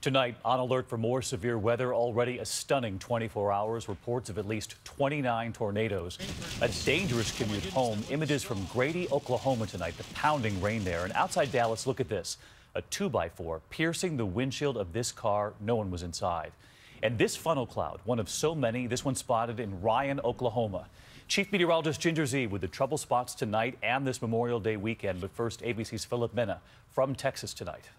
Tonight, on alert for more severe weather. Already a stunning 24 hours. Reports of at least 29 tornadoes. A dangerous commute home. Images from Grady, Oklahoma tonight. The pounding rain there. And outside Dallas, look at this. A 2x4 piercing the windshield of this car. No one was inside. And this funnel cloud, one of so many, this one spotted in Ryan, Oklahoma. Chief Meteorologist Ginger Zee with the trouble spots tonight and this Memorial Day weekend. But first, ABC's Philip Mena from Texas tonight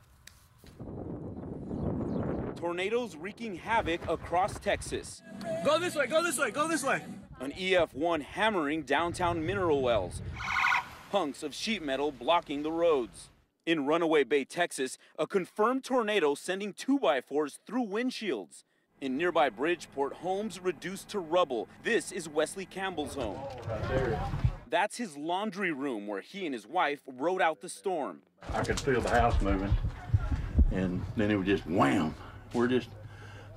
tornadoes wreaking havoc across Texas. Go this way, go this way, go this way. An EF1 hammering downtown mineral wells. Hunks of sheet metal blocking the roads. In Runaway Bay, Texas, a confirmed tornado sending 2x4s through windshields. In nearby Bridgeport, homes reduced to rubble. This is Wesley Campbell's home. That's his laundry room where he and his wife rode out the storm. I could feel the house moving, and then it was just wham we're just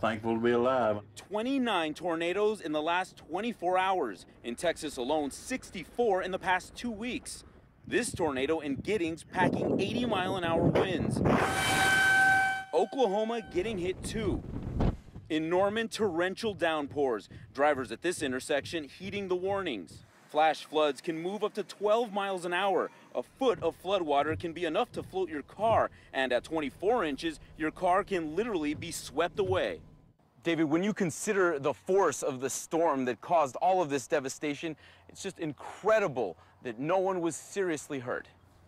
thankful to be alive. 29 tornadoes in the last 24 hours. In Texas alone, 64 in the past two weeks. This tornado in Giddings packing 80 mile an hour winds. Oklahoma getting hit too. In Norman, torrential downpours. Drivers at this intersection heeding the warnings. Flash floods can move up to 12 miles an hour. A foot of floodwater can be enough to float your car, and at 24 inches, your car can literally be swept away. David, when you consider the force of the storm that caused all of this devastation, it's just incredible that no one was seriously hurt.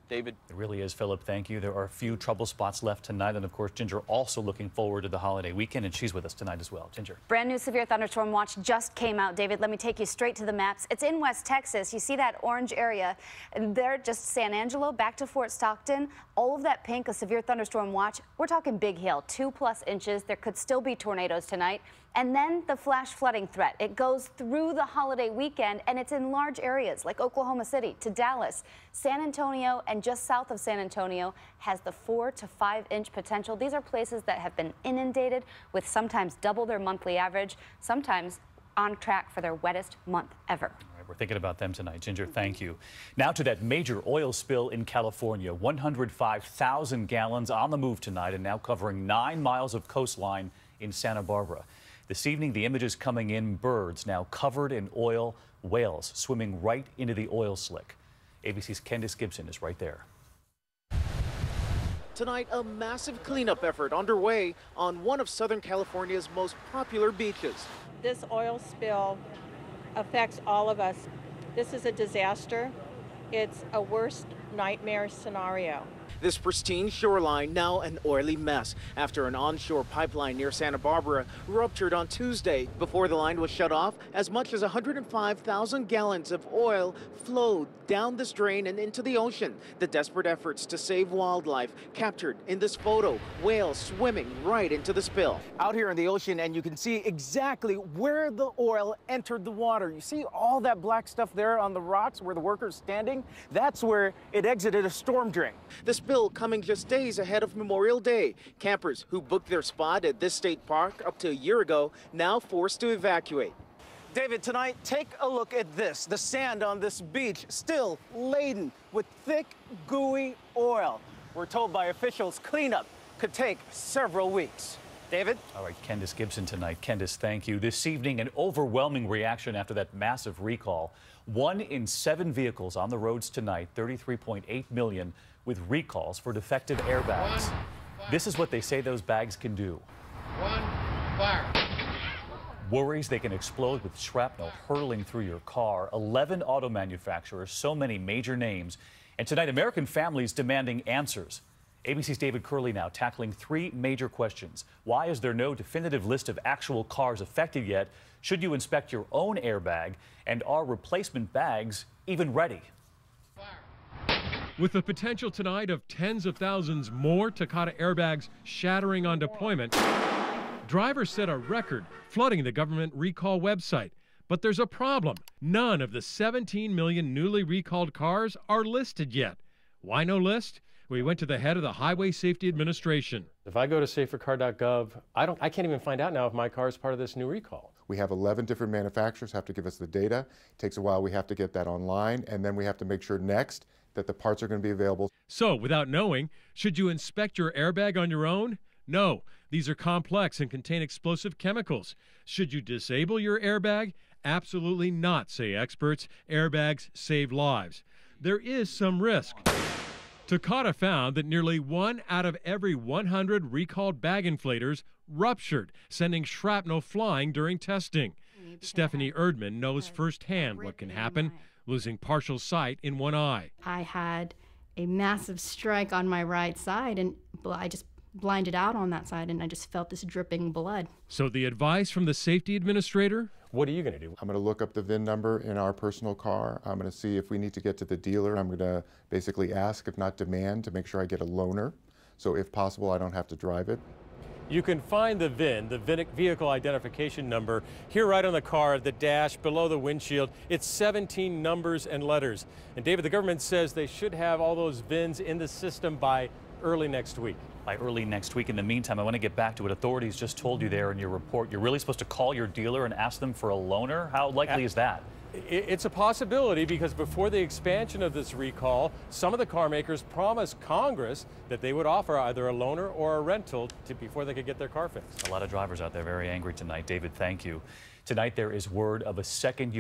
David? It really is, Philip. Thank you. There are a few trouble spots left tonight. And of course, Ginger also looking forward to the holiday weekend, and she's with us tonight as well. Ginger. Brand new severe thunderstorm watch just came out, David. Let me take you straight to the maps. It's in West Texas. You see that orange area, and there just San Angelo back to Fort Stockton. All of that pink, a severe thunderstorm watch. We're talking big hail, two plus inches. There could still be tornadoes tonight. And then the flash flooding threat. It goes through the holiday weekend and it's in large areas like Oklahoma City to Dallas. San Antonio and just south of San Antonio has the four to five inch potential. These are places that have been inundated with sometimes double their monthly average, sometimes on track for their wettest month ever. we're thinking about them tonight. Ginger, thank you. Now to that major oil spill in California. 105,000 gallons on the move tonight and now covering nine miles of coastline in Santa Barbara. This evening, the images coming in birds now covered in oil, whales swimming right into the oil slick. ABC's Kendis Gibson is right there. Tonight, a massive cleanup effort underway on one of Southern California's most popular beaches. This oil spill affects all of us. This is a disaster. It's a worst nightmare scenario. This pristine shoreline now an oily mess after an onshore pipeline near Santa Barbara ruptured on Tuesday. Before the line was shut off, as much as 105,000 gallons of oil flowed down this drain and into the ocean. The desperate efforts to save wildlife captured in this photo, whales swimming right into the spill. Out here in the ocean and you can see exactly where the oil entered the water. You see all that black stuff there on the rocks where the workers standing? That's where it exited a storm drain. This spill coming just days ahead of Memorial Day. Campers who booked their spot at this state park up to a year ago now forced to evacuate. David, tonight, take a look at this. The sand on this beach still laden with thick, gooey oil. We're told by officials cleanup could take several weeks. David? All right, Kendis Gibson tonight. Kendis, thank you. This evening, an overwhelming reaction after that massive recall. One in seven vehicles on the roads tonight, 33.8 million, with recalls for defective airbags. This is what they say those bags can do. One, fire. Worries they can explode with shrapnel hurtling through your car. 11 auto manufacturers, so many major names. And tonight, American families demanding answers. ABC's David Kerley now tackling three major questions. Why is there no definitive list of actual cars affected yet? Should you inspect your own airbag? And are replacement bags even ready? With the potential tonight of tens of thousands more Takata airbags shattering on deployment, drivers set a record flooding the government recall website. But there's a problem. None of the 17 million newly recalled cars are listed yet. Why no list? We went to the head of the Highway Safety Administration. If I go to safercar.gov, I don't I can't even find out now if my car is part of this new recall. We have 11 different manufacturers have to give us the data. It takes a while. We have to get that online and then we have to make sure next that the parts are going to be available. So, without knowing, should you inspect your airbag on your own? No. These are complex and contain explosive chemicals. Should you disable your airbag? Absolutely not, say experts. Airbags save lives. There is some risk. Takata found that nearly one out of every 100 recalled bag inflators ruptured, sending shrapnel flying during testing. Stephanie Erdman knows firsthand what can happen, losing partial sight in one eye. I had a massive strike on my right side, and I just blinded out on that side, and I just felt this dripping blood. So, the advice from the safety administrator? What are you going to do? I'm going to look up the VIN number in our personal car. I'm going to see if we need to get to the dealer. I'm going to basically ask, if not demand, to make sure I get a loaner. So, if possible, I don't have to drive it. You can find the VIN, the vehicle identification number, here right on the car, the dash, below the windshield. It's 17 numbers and letters. And David, the government says they should have all those VINs in the system by early next week. By early next week. In the meantime, I want to get back to what authorities just told you there in your report. You're really supposed to call your dealer and ask them for a loaner? How likely is that? It's a possibility because before the expansion of this recall, some of the car makers promised Congress that they would offer either a loaner or a rental to, before they could get their car fixed. A lot of drivers out there very angry tonight. David, thank you. Tonight, there is word of a second